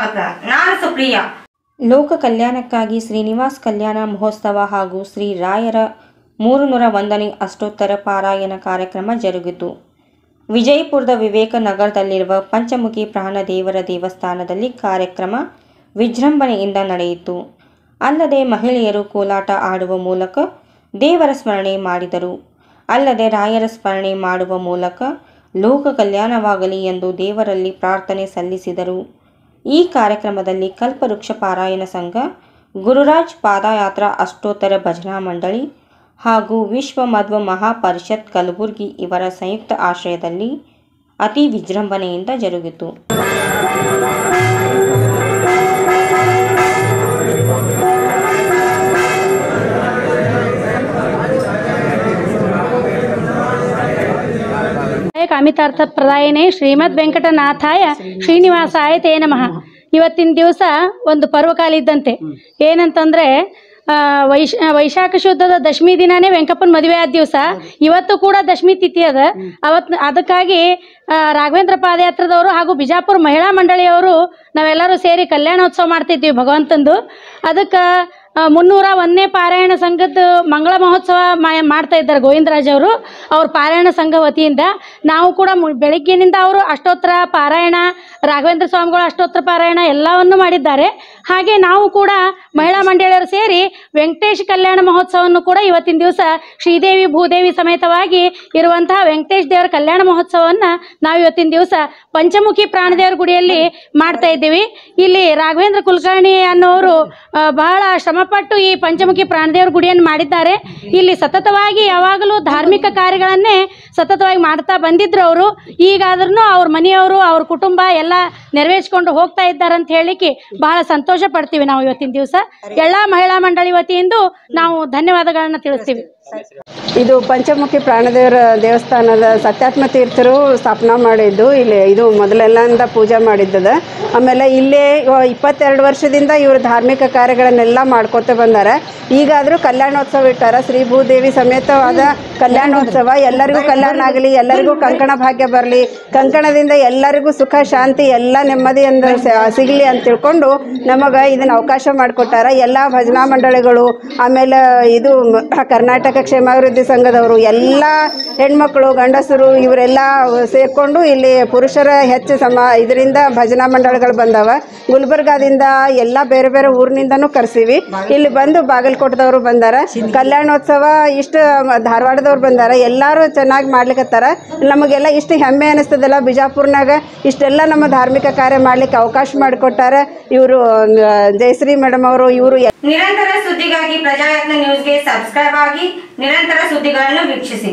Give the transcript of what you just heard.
ಜನಪ್ರಿಯ ಲೋಕ ಕಲ್ಯಾಣಕ್ಕಾಗಿ ಶ್ರೀನಿವಾಸ್ ಕಲ್ಯಾಣ ಮಹೋತ್ಸವ ಹಾಗೂ ಶ್ರೀ ರಾಯರ ಮೂರು ನೂರ ಒಂದನೇ ಅಷ್ಟೋತ್ತರ ಪಾರಾಯಣ ಕಾರ್ಯಕ್ರಮ ಜರುಗಿತು. ವಿಜಯಪುರದ ವಿವೇಕ ನಗರದಲ್ಲಿರುವ ಪಂಚಮುಖಿ ಪ್ರಾಣದೇವರ ದೇವಸ್ಥಾನದಲ್ಲಿ ಕಾರ್ಯಕ್ರಮ ವಿಜೃಂಭಣೆಯಿಂದ ನಡೆಯಿತು. ಅಲ್ಲದೆ ಮಹಿಳೆಯರು ಕೋಲಾಟ ಆಡುವ ಮೂಲಕ ದೇವರ ಸ್ಮರಣೆ ಮಾಡಿದರು. ಅಲ್ಲದೆ ರಾಯರ ಸ್ಮರಣೆ ಮಾಡುವ ಮೂಲಕ ಲೋಕ ಕಲ್ಯಾಣವಾಗಲಿ ಎಂದು ದೇವರಲ್ಲಿ ಪ್ರಾರ್ಥನೆ ಸಲ್ಲಿಸಿದರು. ಈ ಕಾರ್ಯಕ್ರಮದಲ್ಲಿ ಕಲ್ಪವೃಕ್ಷ ಪಾರಾಯಣ ಸಂಘ, ಗುರುರಾಜ್ ಪಾದಯಾತ್ರಾ ಅಷ್ಟೋತ್ತರ ಭಜನಾ ಮಂಡಳಿ ಹಾಗೂ ವಿಶ್ವ ಮಧ್ವ ಮಹಾಪರಿಷತ್ ಕಲಬುರ್ಗಿ ಇವರ ಸಂಯುಕ್ತ ಆಶ್ರಯದಲ್ಲಿ ಅತಿ ವಿಜೃಂಭಣೆಯಿಂದ ಜರುಗಿತು. ಕಾಮಿತಾರ್ಥ ಪ್ರದಾಯನೇ ಶ್ರೀಮದ್ ವೆಂಕಟನಾಥಾಯ ಶ್ರೀನಿವಾಸಾಯ ತೇ ನಮಃ. ಇವತ್ತಿನ ದಿವಸ ಒಂದು ಪರ್ವಕಾಲ ಇದ್ದಂತೆ. ಏನಂತಂದ್ರೆ ವೈಶ್ ವೈಶಾಖ ಶುದ್ಧದ ದಶಮಿ ದಿನಾನೇ ವೆಂಕಪ್ಪನ ಮದುವೆ ಆದ ದಿವಸ. ಇವತ್ತು ಕೂಡ ದಶಮಿ ತಿಥಿ ಅದ. ಅವತ್ ಅದಕ್ಕಾಗಿ ರಾಘವೇಂದ್ರ ಪಾದಯಾತ್ರದವರು ಹಾಗೂ ಬಿಜಾಪುರ ಮಹಿಳಾ ಮಂಡಳಿಯವರು ನಾವೆಲ್ಲರೂ ಸೇರಿ ಕಲ್ಯಾಣೋತ್ಸವ ಮಾಡ್ತಿದ್ವಿ ಭಗವಂತಂದು. ಅದಕ್ಕೆ ಮುನ್ನೂರ ಒಂದನೇ ಪಾರಾಯಣ ಸಂಘದ ಮಂಗಳ ಮಹೋತ್ಸವ ಮಾಡ್ತಾ ಇದ್ದಾರೆ ಗೋವಿಂದರಾಜ್ ಅವರು. ಅವ್ರ ಪಾರಾಯಣ ಸಂಘ ವತಿಯಿಂದ ನಾವು ಕೂಡ ಬೆಳಗ್ಗಿನಿಂದ ಅವರು ಅಷ್ಟೋತ್ತರ ಪಾರಾಯಣ, ರಾಘವೇಂದ್ರ ಸ್ವಾಮಿಗಳು ಅಷ್ಟೋತ್ತರ ಪಾರಾಯಣ ಎಲ್ಲವನ್ನು ಮಾಡಿದ್ದಾರೆ. ಹಾಗೆ ನಾವು ಕೂಡ ಮಹಿಳಾ ಮಂಡಳಿಯರು ಸೇರಿ ವೆಂಕಟೇಶ್ ಕಲ್ಯಾಣ ಮಹೋತ್ಸವವನ್ನು ಕೂಡ ಇವತ್ತಿನ ದಿವಸ ಶ್ರೀದೇವಿ ಭೂದೇವಿ ಸಮೇತವಾಗಿ ಇರುವಂತಹ ವೆಂಕಟೇಶ್ ದೇವರ ಕಲ್ಯಾಣ ಮಹೋತ್ಸವವನ್ನು ನಾವು ಇವತ್ತಿನ ದಿವಸ ಪಂಚಮುಖಿ ಪ್ರಾಣದೇವರ ಗುಡಿಯಲ್ಲಿ ಮಾಡ್ತಾ ಇದ್ದೀವಿ. ಇಲ್ಲಿ ರಾಘವೇಂದ್ರ ಕುಲಕರ್ಣಿ ಅನ್ನೋರು ಬಹಳ ಬಹಳ ಶ್ರಮಪಟ್ಟು ಈ ಪಂಚಮುಖಿ ಪ್ರಾಣದೇವರ ಗುಡಿಯನ್ನು ಮಾಡಿದ್ದಾರೆ. ಇಲ್ಲಿ ಸತತವಾಗಿ ಯಾವಾಗಲೂ ಧಾರ್ಮಿಕ ಕಾರ್ಯಗಳನ್ನೇ ಸತತವಾಗಿ ಮಾಡ್ತಾ ಬಂದಿದ್ರು ಅವರು. ಈಗಾದ್ರೂ ಅವ್ರ ಮನೆಯವರು ಅವ್ರ ಕುಟುಂಬ ಎಲ್ಲ ನೆರವೇರಿಸ್ಕೊಂಡು ಹೋಗ್ತಾ ಇದ್ದಾರೆ ಅಂತ ಹೇಳಿಕ್ಕೆ ಬಹಳ ಸಂತೋಷ ಪಡ್ತೀವಿ ನಾವು ಇವತ್ತಿನ ದಿವಸ. ಎಲ್ಲಾ ಮಹಿಳಾ ಮಂಡಳಿ ವತಿಯಿಂದ ನಾವು ಧನ್ಯವಾದಗಳನ್ನ ತಿಳಿಸ್ತೀವಿ. ಇದು ಪಂಚಮುಖಿ ಪ್ರಾಣದೇವರ ದೇವಸ್ಥಾನದ ಸತ್ಯಾತ್ಮ ತೀರ್ಥರು ಸ್ಥಾಪನಾ ಮಾಡಿದ್ದು. ಇಲ್ಲಿ ಇದು ಮೊದಲೆಲ್ಲಂದ ಪೂಜೆ ಮಾಡಿದ್ದದ. ಆಮೇಲೆ ಇಲ್ಲೇ ಇಪ್ಪತ್ತೆರಡು ವರ್ಷದಿಂದ ಇವರು ಧಾರ್ಮಿಕ ಕಾರ್ಯಗಳನ್ನೆಲ್ಲ ಮಾಡ್ಕೋತ ಬಂದಾರ. ಈಗಾದರೂ ಕಲ್ಯಾಣೋತ್ಸವ ಇಟ್ಟಾರ. ಶ್ರೀ ಭೂದೇವಿ ಸಮೇತವಾದ ಕಲ್ಯಾಣೋತ್ಸವ. ಎಲ್ಲರಿಗೂ ಕಲ್ಯಾಣ ಆಗಲಿ, ಎಲ್ಲರಿಗೂ ಕಂಕಣ ಭಾಗ್ಯ ಬರಲಿ, ಕಂಕಣದಿಂದ ಎಲ್ಲರಿಗೂ ಸುಖ, ಶಾಂತಿ, ಎಲ್ಲ ನೆಮ್ಮದಿಯಿಂದ ಸಿಗಲಿ ಅಂತ ತಿಳ್ಕೊಂಡು ನಮಗೆ ಇದನ್ನು ಅವಕಾಶ ಮಾಡಿಕೊಟ್ಟಾರ. ಎಲ್ಲ ಭಜನಾ ಮಂಡಳಿಗಳು, ಆಮೇಲೆ ಇದು ಕರ್ನಾಟಕ ಕ್ಷೇಮಾಭಿವೃದ್ಧಿ ಸಂಘದವರು, ಎಲ್ಲ ಹೆಣ್ಮಕ್ಳು, ಗಂಡಸರು, ಇವರೆಲ್ಲ ಸೇರಿಕೊಂಡು ಇಲ್ಲಿ ಪುರುಷರ ಹೆಚ್ಚು ಸಮ, ಇದರಿಂದ ಭಜನಾ ಮಂಡಳಿಗಳು ಬಂದವ. ಗುಲ್ಬರ್ಗಾದಿಂದ ಎಲ್ಲ ಬೇರೆ ಬೇರೆ ಊರಿನಿಂದನೂ ಕರೆಸಿವಿ. ಇಲ್ಲಿ ಬಂದು ಬಾಗಲಕೋಟದವರು ಬಂದಾರ. ಕಲ್ಯಾಣೋತ್ಸವ ಇಷ್ಟು ಧಾರವಾಡದವ್ರು ಬಂದಾರ. ಎಲ್ಲರೂ ಚೆನ್ನಾಗಿ ಮಾಡ್ಲಿಕ್ಕತ್ತಾರ ನಮಗೆಲ್ಲ ಇಷ್ಟು ಹೆಮ್ಮೆ ಅನಿಸ್ತದಲ್ಲ ಬಿಜಾಪುರ್ನಾಗ. ಇಷ್ಟೆಲ್ಲ ನಮ್ಮ ಧಾರ್ಮಿಕ ಕಾರ್ಯ ಮಾಡ್ಲಿಕ್ಕೆ ಅವಕಾಶ ಮಾಡಿಕೊಟ್ಟಾರ ಇವರು ಜಯಶ್ರೀ ಮೇಡಮ್ ಅವರು, ಇವರು ನಿರಂತರ ಸುದ್ದಿಗಾಗಿ ಪ್ರಜಾಯತ್ನ ನ್ಯೂಸ್ಗೆ ಸಬ್ಸ್ಕ್ರೈಬ್ ಆಗಿ ನಿರಂತರ ಸುದ್ದಿಗಳನ್ನು ವೀಕ್ಷಿಸಿ.